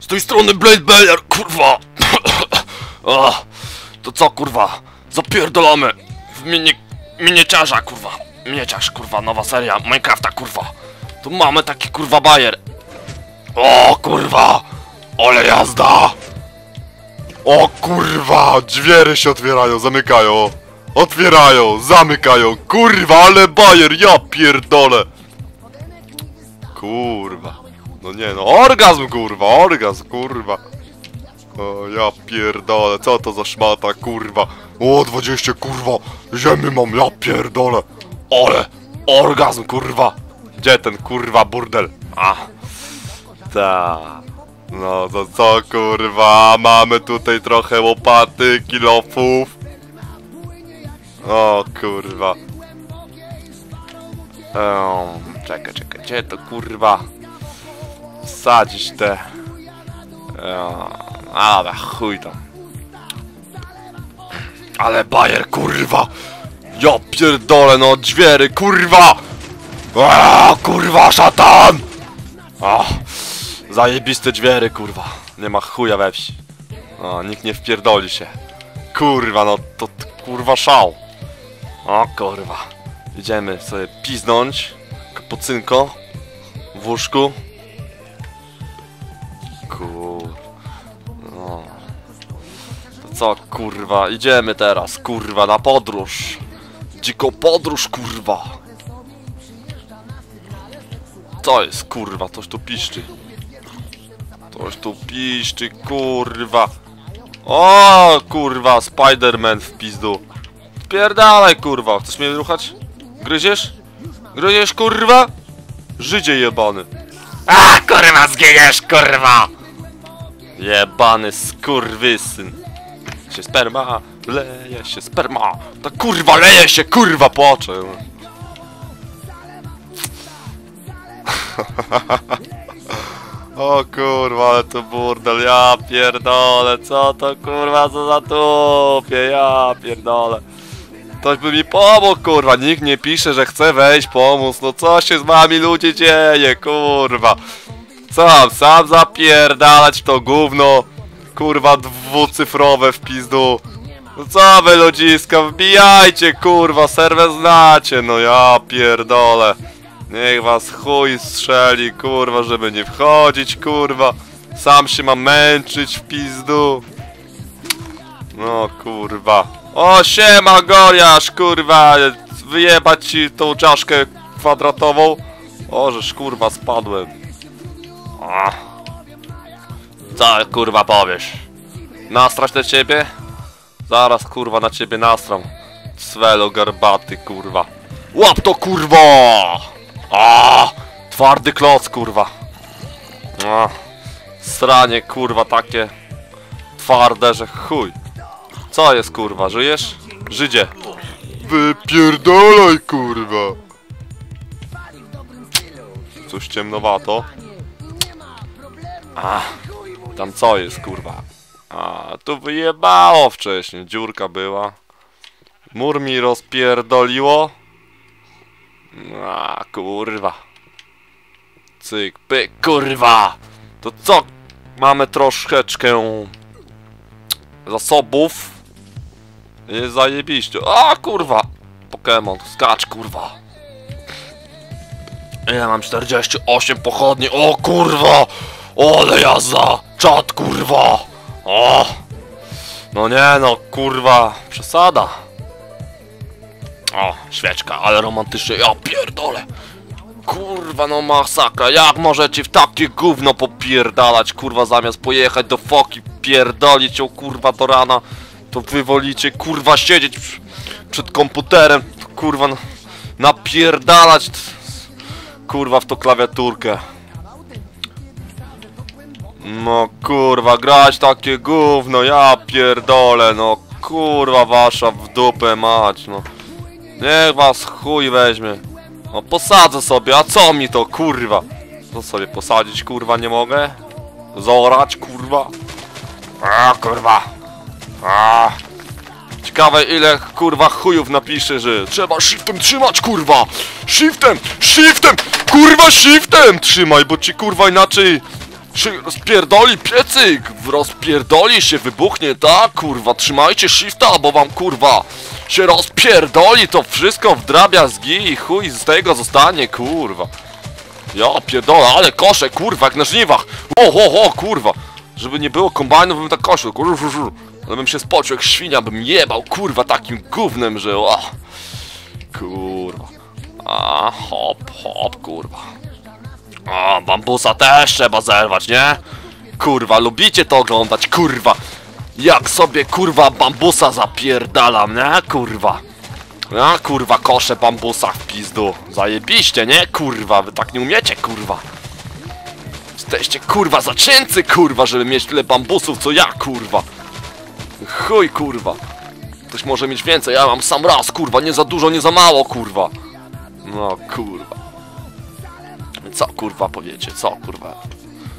Z tej strony Blade Bayer, kurwa! to co, kurwa? Zapierdolamy w mini... minieciarza, kurwa. Minieciarz, kurwa, nowa seria Minecrafta, kurwa. Tu mamy taki, kurwa, bajer. O, kurwa! Ole jazda! O kurwa, drzwiery się otwierają, zamykają. Otwierają, zamykają. Kurwa, ale bajer, ja pierdolę. Kurwa. No nie no, orgazm kurwa, orgazm kurwa. O, ja pierdolę, co to za szmata kurwa. O, 20 kurwa, ziemi mam, ja pierdolę. Ole! Orgazm, kurwa! Gdzie ten kurwa burdel? A, Ta. No to co kurwa, mamy tutaj trochę łopaty, kilofów. O kurwa. Um, czekaj, czekaj, gdzie to kurwa? Wsadzić te. Um, ale chuj tam. Ale bajer kurwa! Ja pierdolę no dźwiery kurwa! A, kurwa szatan! O, zajebiste dźwiery, kurwa. Nie ma chuja we wsi. O, nikt nie wpierdoli się. Kurwa, no to kurwa szał. O, kurwa. Idziemy sobie piznąć. Kapucynko. W łóżku. Co, kurwa? Idziemy teraz, kurwa, na podróż. Dziką podróż, kurwa. Co jest kurwa? Coś tu piszczy. Coś tu piszczy, kurwa. O kurwa, Spiderman w pizdu. Spierdalaj kurwa, chcesz mnie ruchać? Gryziesz? Gryziesz kurwa? Żydzie jebany. A, kurwa, zginiesz, kurwa! Jebany skurwysyn. Się sperma, leje się sperma. Ta kurwa leje się, kurwa płacze. O kurwa, ale to burdel, ja pierdolę, co to kurwa co za tupie, ja pierdolę. Ktoś by mi pomógł, kurwa, nikt nie pisze, że chce wejść, pomóc, no co się z wami ludzie dzieje, kurwa. Co sam zapierdalać to gówno? Kurwa dwucyfrowe w pizdu. No co wy ludziska, wbijajcie kurwa, serwę znacie, no ja pierdolę. Niech was chuj strzeli, kurwa, żeby nie wchodzić, kurwa. Sam się mam męczyć w pizdu. No kurwa. O siema Goriasz, kurwa, wyjebać ci tą czaszkę kwadratową. O, żeż kurwa spadłem. A. Co, kurwa, powiesz? Nastrać na ciebie? Zaraz kurwa na ciebie nastram. Swelo garbaty kurwa. Łap to kurwa! A, twardy kloc kurwa. A, sranie kurwa takie twarde, że chuj. Co jest kurwa, żyjesz? Żydzie. Wypierdolaj kurwa. Coś ciemnowato. A, tam co jest kurwa? A, tu wyjebało wcześniej, dziurka była. Mur mi rozpierdoliło. A, kurwa. Cyk, pyk, kurwa. To co? Mamy troszeczkę zasobów. Jest zajebiście. A, kurwa. Pokémon, skacz, kurwa. Ja mam 48 pochodni, o kurwa! Ole jazda! Czad, kurwa! O! No nie no, kurwa, przesada. O, świeczka, ale romantycznie, ja pierdolę! Kurwa, no masakra, jak możecie w takie gówno popierdalać, kurwa, zamiast pojechać do foki, pierdolić ją, kurwa, do rana, to wy wolicie, kurwa, siedzieć przed komputerem, kurwa, no, napierdalać, kurwa, w to klawiaturkę. No kurwa, grać takie gówno, ja pierdolę, no kurwa wasza w dupę mać, no. Niech was chuj weźmie. No posadzę sobie, a co mi to kurwa? Co sobie posadzić kurwa nie mogę? Zorać kurwa? A kurwa. A. Ciekawe ile kurwa chujów napisze, że trzeba shiftem trzymać kurwa! Shiftem! Shiftem! Kurwa shiftem! Trzymaj, bo ci kurwa inaczej się rozpierdoli piecyk, rozpierdoli się, wybuchnie, tak, kurwa, trzymajcie shifta, bo wam, kurwa, się rozpierdoli, to wszystko w drobiazgi i chuj z tego zostanie, kurwa. Ja pierdolę, ale kosze, kurwa, jak na żniwach, o, o, o, kurwa, żeby nie było kombajnów, bym tak kosił, kurwa, ale bym się spocił jak świnia, bym jebał, kurwa, takim gównem, że, o, kurwa, a, hop, hop, kurwa. O, bambusa też trzeba zerwać, nie? Kurwa, lubicie to oglądać, kurwa. Jak sobie, kurwa, bambusa zapierdalam, nie? Kurwa. Ja, kurwa, koszę bambusa w pizdu. Zajebiście, nie? Kurwa, wy tak nie umiecie, kurwa. Jesteście, kurwa, zaczęcy, kurwa, żeby mieć tyle bambusów, co ja, kurwa. Chuj, kurwa. Ktoś może mieć więcej, ja mam sam raz, kurwa, nie za dużo, nie za mało, kurwa. No, kurwa. Co kurwa powiecie? Co kurwa?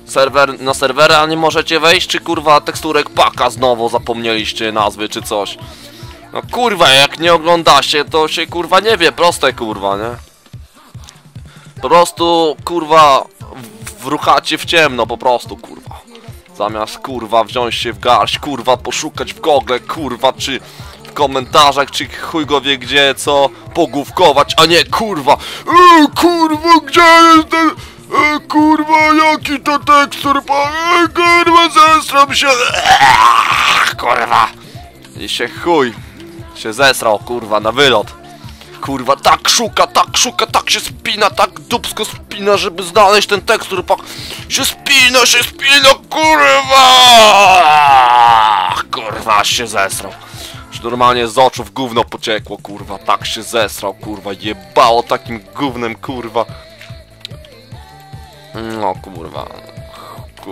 Serwer, na serwera nie możecie wejść, czy kurwa teksturek paka znowu zapomnieliście nazwy, czy coś? No kurwa, jak nie oglądacie, to się kurwa nie wie, proste kurwa, nie? Po prostu kurwa wruchacie w ciemno, po prostu kurwa. Zamiast kurwa wziąć się w garść, kurwa poszukać w Google, kurwa, czy w komentarzach, czy chuj go wie gdzie, co pogłówkować, a nie kurwa e, kurwa, gdzie to tekstur, pa, e, kurwa, zestram się kurwa i się chuj się zesrał, kurwa, na wylot Kurwa, tak szuka, tak szuka, tak się spina, tak dupsko spina, żeby znaleźć ten tekstur pak. Się spina, się spina, kurwa! Kurwa, się zesrał. Już normalnie z oczu w gówno pociekło, kurwa, tak się zesrał, kurwa, jebało takim gównem, kurwa. No, kurwa.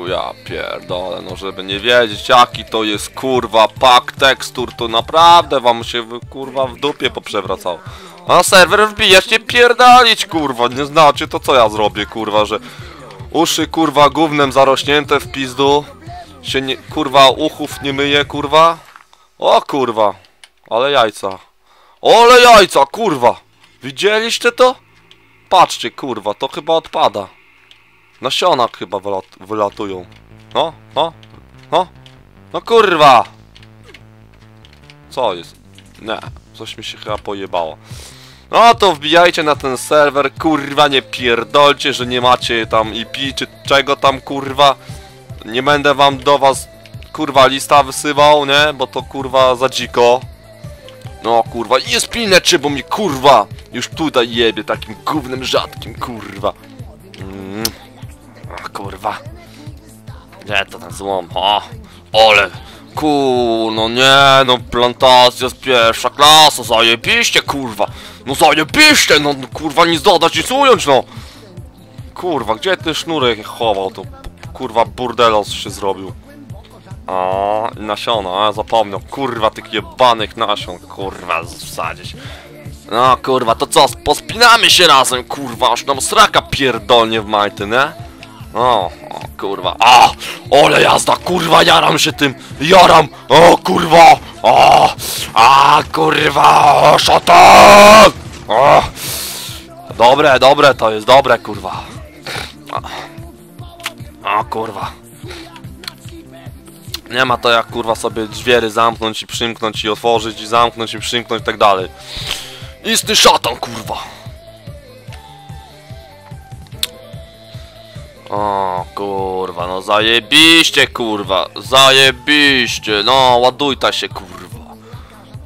Ja pierdolę, no żeby nie wiedzieć jaki to jest kurwa pak tekstur, to naprawdę wam się kurwa w dupie poprzewracało. A serwer wbijać nie pierdalić kurwa, nie znacie to co ja zrobię kurwa, że uszy kurwa gównem zarośnięte w pizdu, się nie, kurwa uchów nie myje kurwa. O kurwa, ale jajca. Ole jajca kurwa, widzieliście to? Patrzcie kurwa, to chyba odpada. Nasiona chyba wylat wylatują. No, no, no. No kurwa! Co jest? Nie, coś mi się chyba pojebało. No to wbijajcie na ten serwer, kurwa nie pierdolcie, że nie macie tam IP czy czego tam kurwa. Nie będę wam do was kurwa lista wysyłał, nie? Bo to kurwa za dziko. No kurwa, jest pilneczy, bo mi kurwa już tutaj jebie takim gównem rzadkim kurwa. Kurwa. Gdzie to ten złom? O! Ole! Ku, no nie, no plantacja jest pierwsza klasa, zajebiście kurwa! No zajebiście, no kurwa nic dodać, nic ująć, no! Kurwa, gdzie ten sznurek chował, to kurwa burdelos się zrobił. A, nasiona, a zapomniał, kurwa tych jebanych nasion, kurwa wsadzić. No kurwa, to co, pospinamy się razem, kurwa, aż nam sraka pierdolnie w majty, nie? O, o kurwa, a, ole jazda, kurwa, jaram się tym, jaram, o kurwa, o, a kurwa, o, szatan, o, dobre, dobre, to jest dobre, kurwa, o, kurwa, nie ma to jak kurwa sobie drzwiery zamknąć i przymknąć i otworzyć i zamknąć i przymknąć i tak dalej. Istny szatan, kurwa. O, kurwa, no zajebiście, kurwa, zajebiście, no, ładuj ta się, kurwa.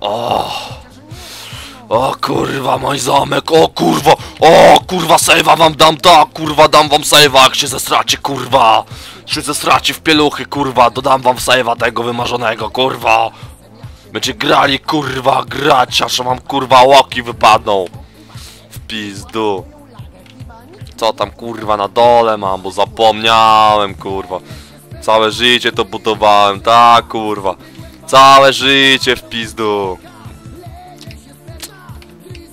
O, o, kurwa, mój zamek, o, kurwa, o, kurwa, sejwa wam dam, tak, kurwa, dam wam sejwa, jak się zesracie, kurwa. Się zesracie w pieluchy, kurwa, dodam wam sejwa tego wymarzonego, kurwa. Będzie grali, kurwa, grać, aż wam, kurwa, łoki wypadną. W pizdu. Co tam, kurwa, na dole mam, bo zapomniałem, kurwa. Całe życie to budowałem, tak, kurwa. Całe życie w pizdu.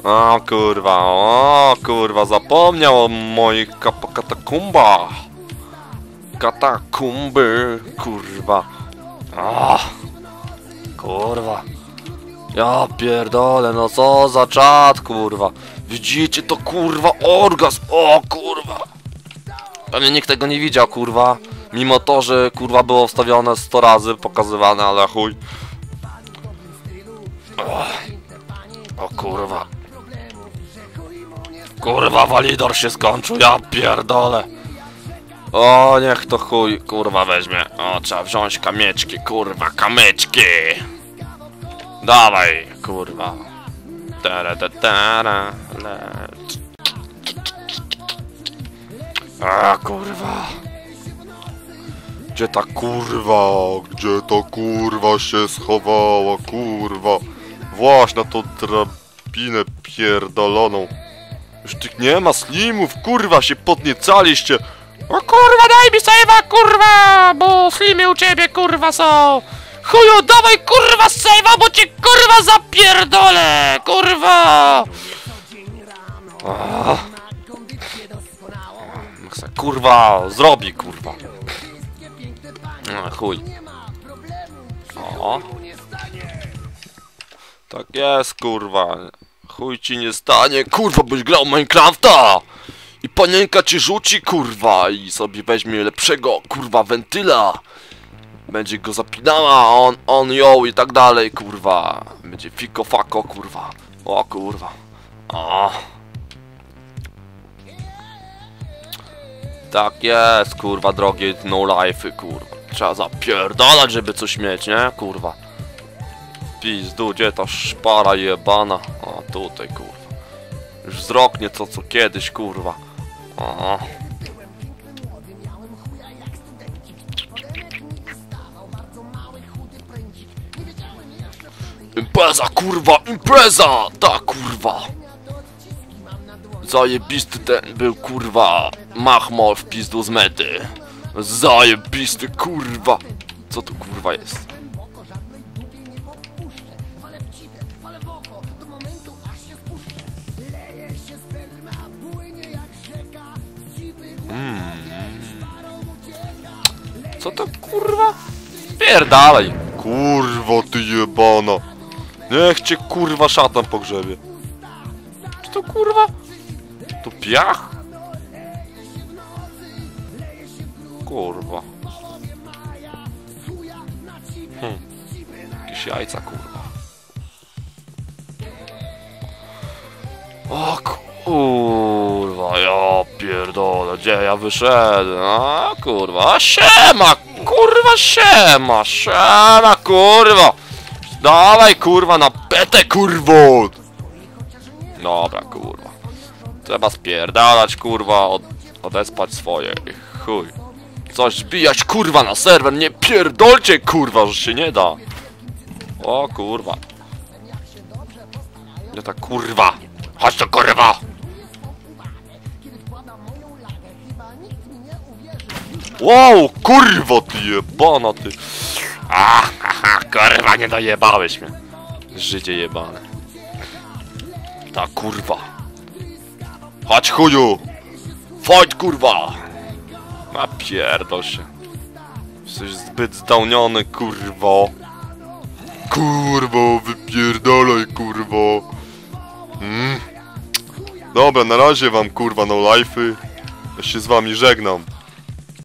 O kurwa, o kurwa, zapomniał o moich katakumbach. Katakumby, kurwa. O, kurwa. Ja pierdolę, no co za czad, kurwa. Widzicie to, kurwa, orgazm, o kurwa. Pewnie nikt tego nie widział, kurwa. Mimo to, że kurwa było wstawione 100 razy, pokazywane, ale chuj. O, o kurwa. Kurwa, walidor się skończył, ja pierdolę. O, niech to chuj, kurwa, weźmie. O, trzeba wziąć kamyczki, kurwa, kamyczki. Dawaj, kurwa. Tara, ta, tara. A, kurwa. Gdzie ta kurwa? Gdzie to kurwa się schowała, kurwa? Właśnie na tą drabinę pierdoloną. Już tych nie ma slimów, kurwa, się podniecaliście. O kurwa, daj mi save'a, kurwa, bo slimy u ciebie, kurwa, są. Chuju, dawaj, kurwa, save'a, bo cię, kurwa, zapierdolę, kurwa. Se, Kurwa, zrobi, kurwa. A, chuj. O. Tak jest, kurwa. Chuj ci nie stanie, kurwa, byś grał Minecrafta! I panienka cię rzuci, kurwa, i sobie weźmie lepszego, kurwa, wentyla. Będzie go zapinała, a on, on ją i tak dalej, kurwa. Będzie fiko fako, kurwa. O, kurwa. O. Tak jest, kurwa, drogie no life'y, kurwa. Trzeba zapierdalać, żeby coś mieć, nie? Kurwa. Pizdu, gdzie ta szpara jebana? O, tutaj, kurwa. Już wzrok nie to, co kiedyś, kurwa. O. Impreza, kurwa, impreza! Ta, kurwa! Zajebisty ten był kurwa Machmol w pizdu z mety Zajebisty kurwa Co tu kurwa jest? Mm. Co to kurwa? Pierdalej Kurwa ty jebana Niech cię kurwa szatan pogrzebie Czy to kurwa? To piach? Kurwa. Hm. Jakieś jajca, kurwa. O kurwa, ja pierdolę, gdzie ja wyszedłem? A kurwa, siema, kurwa, siema, siema, kurwa. Dawaj, kurwa, na petę, kurwo. Dobra, kurwa. Trzeba spierdalać, kurwa, od, odespać swoje. Chuj. Coś zbijać, kurwa, na serwer. Nie pierdolcie, kurwa, że się nie da. O, kurwa. Nie ta kurwa. Chodź to, kurwa. Wow, kurwa, ty jebana, ty. A, haha, kurwa, nie dojebałeś mnie. Życie jebane. Ta kurwa. Chodź chuju! Chodź kurwa! A pierdol się. Jesteś zbyt zdałniony, kurwo. Kurwo, wypierdolaj, kurwo. Mm. Dobra, na razie wam, kurwa, no life'y. Ja się z wami żegnam.